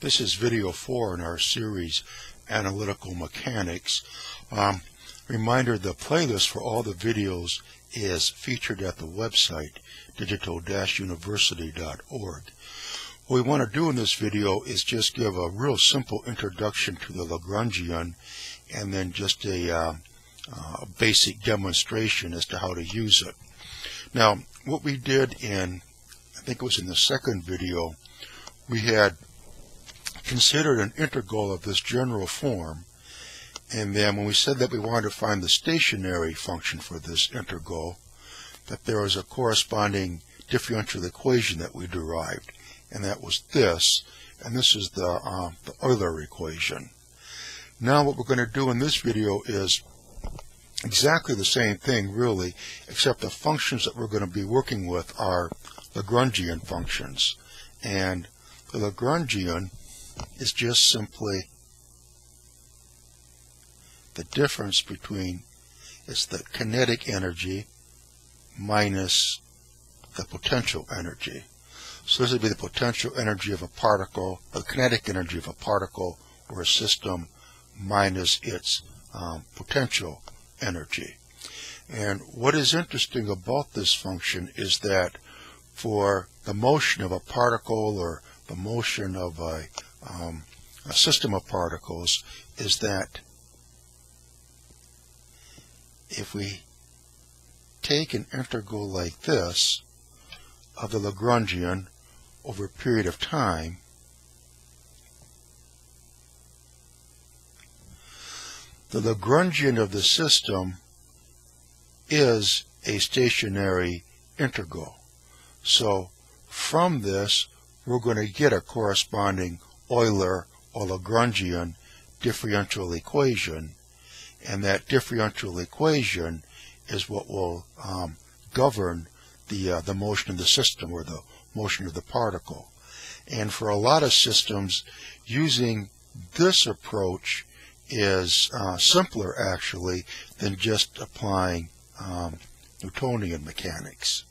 This is video 4 in our series Analytical Mechanics. Um, reminder, the playlist for all the videos is featured at the website digital-university.org. What we want to do in this video is just give a real simple introduction to the Lagrangian and then just a uh, uh, basic demonstration as to how to use it. Now, what we did in, I think it was in the second video, we had considered an integral of this general form. And then when we said that we wanted to find the stationary function for this integral that there was a corresponding differential equation that we derived. And that was this. And this is the, uh, the Euler equation. Now what we're going to do in this video is exactly the same thing really except the functions that we're going to be working with are Lagrangian functions. And the Lagrangian is just simply the difference between is the kinetic energy minus the potential energy. So this would be the potential energy of a particle, the kinetic energy of a particle or a system minus its um, potential energy. And what is interesting about this function is that for the motion of a particle or the motion of a um, a system of particles is that if we take an integral like this of the Lagrangian over a period of time, the Lagrangian of the system is a stationary integral. So from this, we're going to get a corresponding Euler or Lagrangian differential equation, and that differential equation is what will um, govern the, uh, the motion of the system or the motion of the particle. And for a lot of systems, using this approach is uh, simpler actually than just applying um, Newtonian mechanics.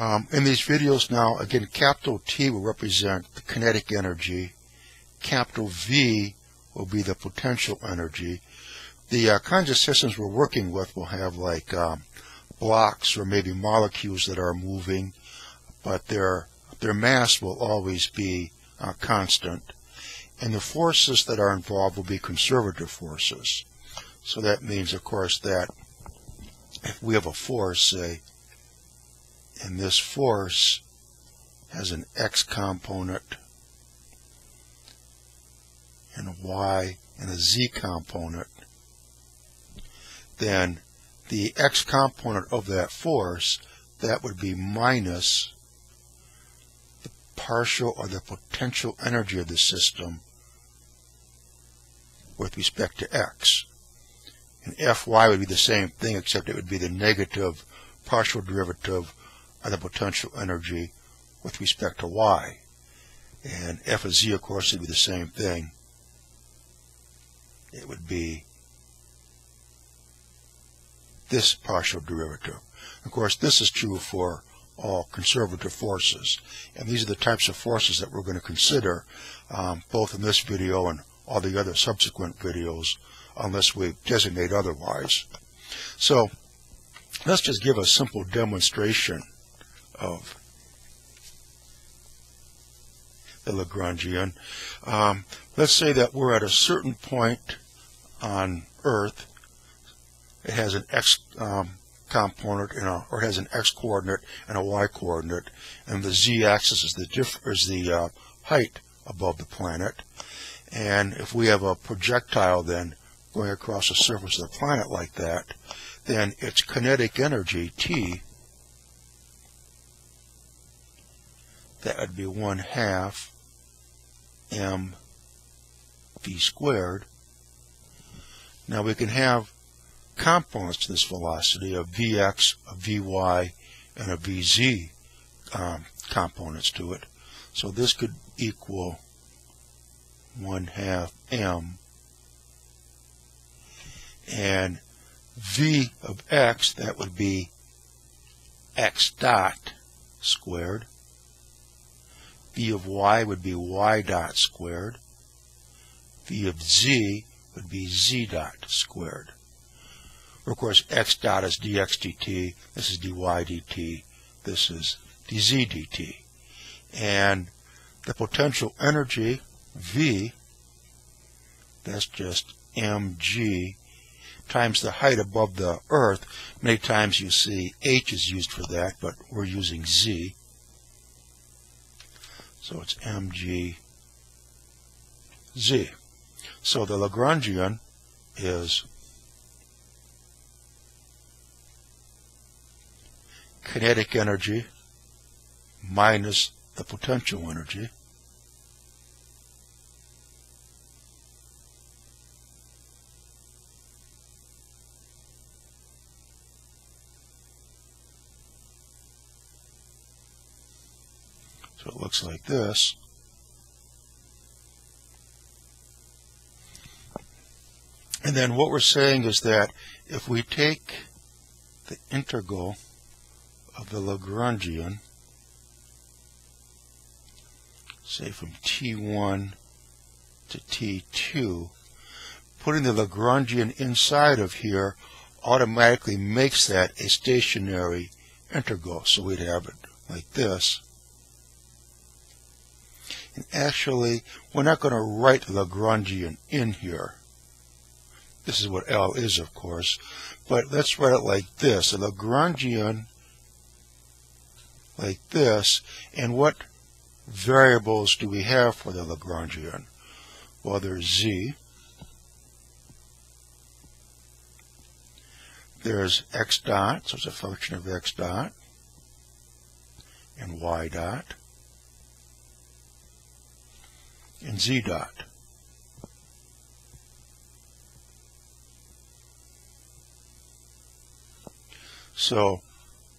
Um, in these videos now, again, capital T will represent the kinetic energy. Capital V will be the potential energy. The uh, kinds of systems we're working with will have like um, blocks or maybe molecules that are moving, but their, their mass will always be uh, constant. And the forces that are involved will be conservative forces. So that means, of course, that if we have a force, say, and this force has an x component and a y and a z component, then the x component of that force, that would be minus the partial or the potential energy of the system with respect to x. And Fy would be the same thing except it would be the negative partial derivative the potential energy with respect to y. And f of z, of course, would be the same thing. It would be this partial derivative. Of course, this is true for all conservative forces. And these are the types of forces that we're going to consider um, both in this video and all the other subsequent videos unless we designate otherwise. So let's just give a simple demonstration of the Lagrangian. Um, let's say that we're at a certain point on Earth. It has an x um, component a, or it has an x coordinate and a y coordinate, and the z-axis is the is the uh, height above the planet. And if we have a projectile then going across the surface of the planet like that, then its kinetic energy, T, that would be 1 half m v squared. Now we can have components to this velocity of vx, a vy, and a vz um, components to it. So this could equal 1 half m and v of x, that would be x dot squared v of y would be y dot squared. v of z would be z dot squared. Of course, x dot is dx dt, this is dy dt, this is dz dt. And the potential energy, V, that's just mg times the height above the Earth. Many times you see h is used for that, but we're using z. So it's mgz. So the Lagrangian is kinetic energy minus the potential energy it looks like this. And then what we're saying is that if we take the integral of the Lagrangian, say from T1 to T2, putting the Lagrangian inside of here automatically makes that a stationary integral. So we'd have it like this. And actually, we're not going to write Lagrangian in here. This is what L is, of course. But let's write it like this. A Lagrangian like this. And what variables do we have for the Lagrangian? Well, there's z. There's x dot, so it's a function of x dot, and y dot, and z dot. So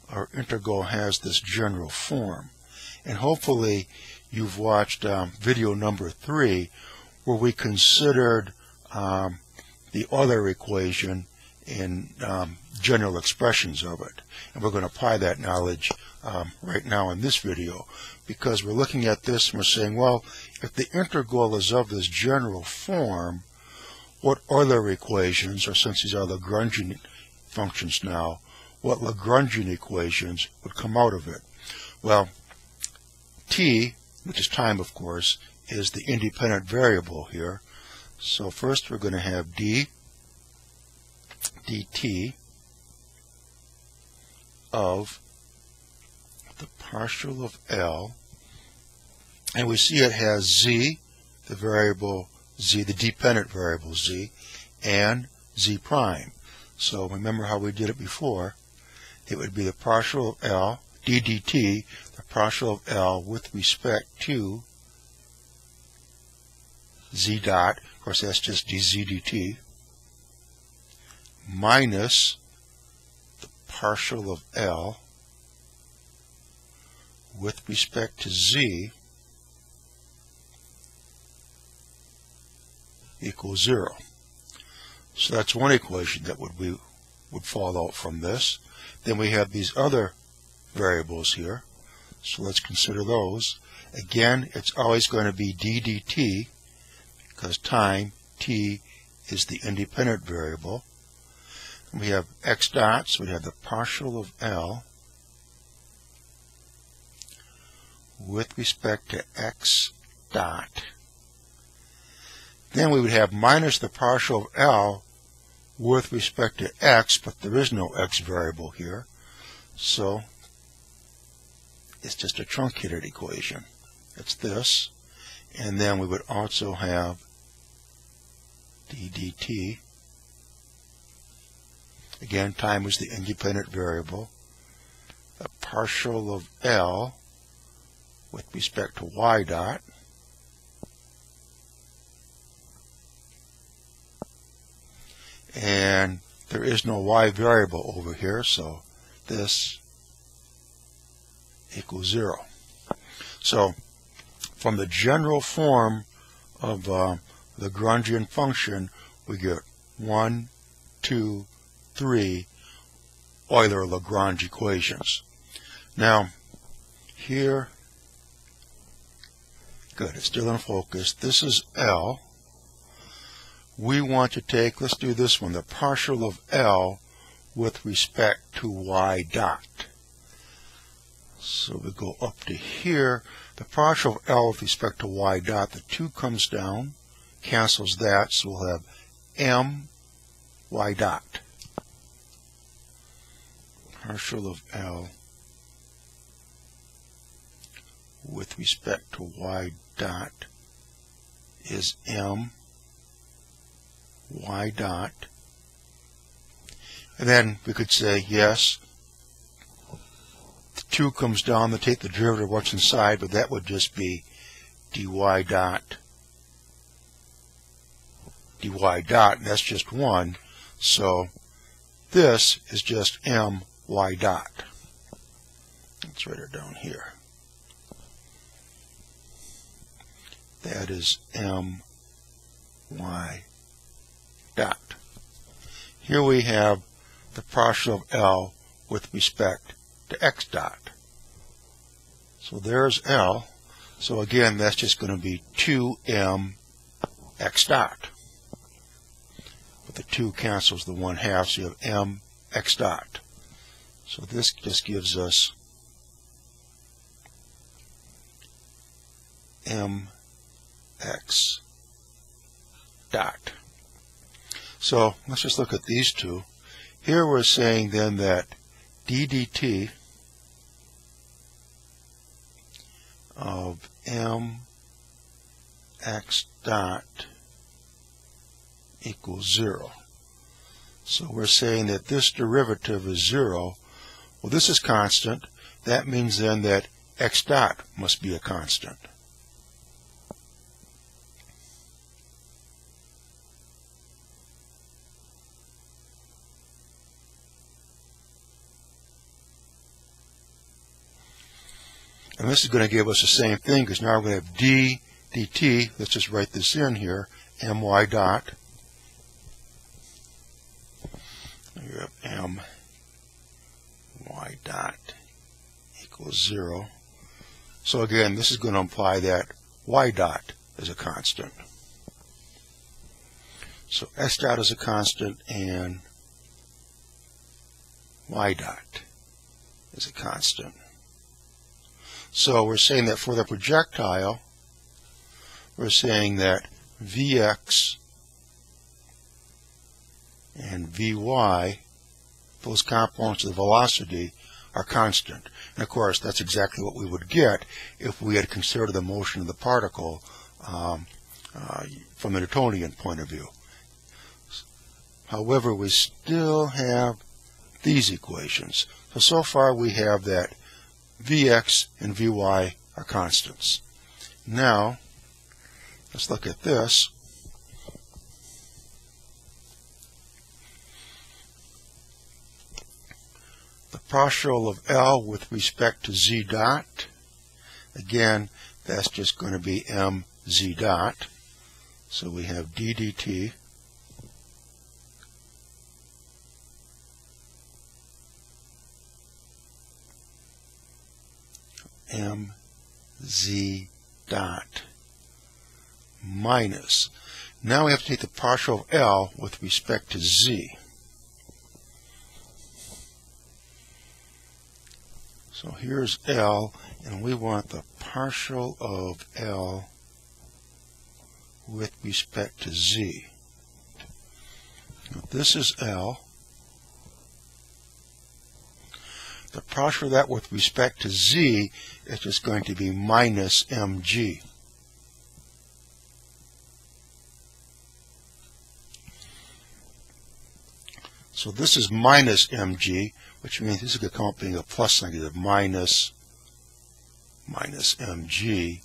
our integral has this general form. And hopefully you've watched um, video number three where we considered um, the Euler equation in um, general expressions of it. And we're going to apply that knowledge um, right now in this video because we're looking at this and we're saying, well, if the integral is of this general form, what Euler equations, or since these are the Lagrangian functions now, what Lagrangian equations would come out of it? Well, t, which is time of course, is the independent variable here. So first we're going to have d dt of the partial of L, and we see it has z, the variable z, the dependent variable z, and z prime. So remember how we did it before. It would be the partial of L, d dt, the partial of L with respect to z dot, of course that's just dz dt, minus the partial of L with respect to z equals 0. So that's one equation that would, be, would fall out from this. Then we have these other variables here. So let's consider those. Again, it's always going to be d dt because time, t, is the independent variable. We have x dots, we have the partial of L with respect to x dot. Then we would have minus the partial of L with respect to x, but there is no x variable here. So it's just a truncated equation. It's this. And then we would also have d dt. Again, time was the independent variable. A partial of L with respect to y dot and there is no y variable over here so this equals zero so from the general form of uh, the Lagrangian function we get one two three Euler Lagrange equations now here Good, it's still in focus. This is L. We want to take, let's do this one, the partial of L with respect to y dot. So we go up to here. The partial of L with respect to y dot, the 2 comes down, cancels that, so we'll have m y dot. Partial of L with respect to y dot is m y dot. And then we could say, yes, the 2 comes down to take the derivative of what's inside, but that would just be dy dot dy dot, and that's just 1. So this is just m y dot. Let's write it down here. That is m y dot. Here we have the partial of L with respect to x dot. So there's L. So again, that's just going to be 2m x dot. But the 2 cancels the 1 half, so you have m x dot. So this just gives us m x dot. So let's just look at these two. Here we're saying then that d dt of m x dot equals 0. So we're saying that this derivative is 0. Well, this is constant. That means then that x dot must be a constant. And this is going to give us the same thing because now we're going to have d dt. Let's just write this in here. my dot. You have m y dot equals 0. So again, this is going to imply that y dot is a constant. So s dot is a constant and y dot is a constant. So we're saying that for the projectile, we're saying that Vx and Vy, those components of the velocity, are constant. And of course, that's exactly what we would get if we had considered the motion of the particle um, uh, from the Newtonian point of view. However, we still have these equations. So, so far we have that Vx and Vy are constants. Now, let's look at this. Partial of L with respect to z dot, again, that's just going to be mz dot. So we have d dt mz dot minus. Now we have to take the partial of L with respect to z. So here's L, and we want the partial of L with respect to z. Now this is L. The partial of that with respect to z is just going to be minus mg. So this is minus mg, which means this is going to come up being a plus negative minus minus mg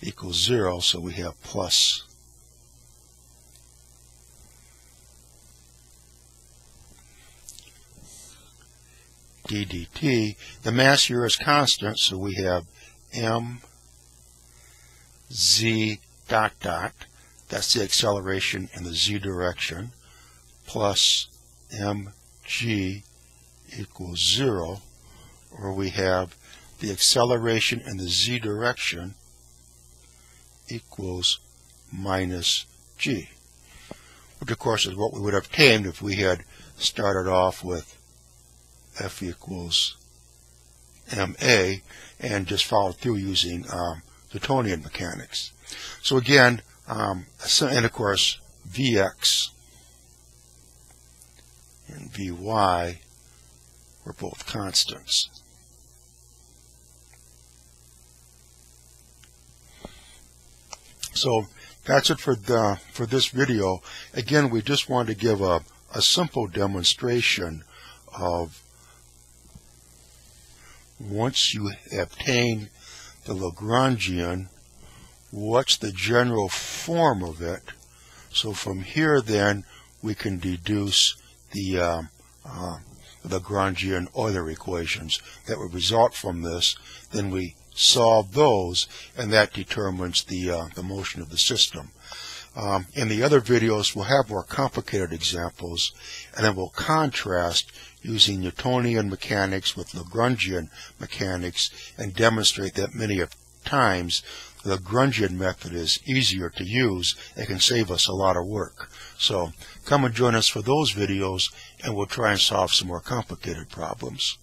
equals 0, so we have plus d dt. The mass here is constant, so we have m z dot dot, that's the acceleration in the z direction, plus mg equals 0, or we have the acceleration in the z direction equals minus g, which of course is what we would have obtained if we had started off with f equals ma and just followed through using um, Newtonian mechanics. So again, um, and of course, Vx and Vy were both constants. So that's it for the for this video. Again, we just want to give a, a simple demonstration of once you obtain the Lagrangian, what's the general form of it? So from here then we can deduce the uh, uh, Lagrangian Euler equations that would result from this. Then we solve those and that determines the, uh, the motion of the system. Um, in the other videos, we'll have more complicated examples, and then we'll contrast using Newtonian mechanics with Lagrangian mechanics and demonstrate that many times the Lagrangian method is easier to use and can save us a lot of work. So come and join us for those videos, and we'll try and solve some more complicated problems.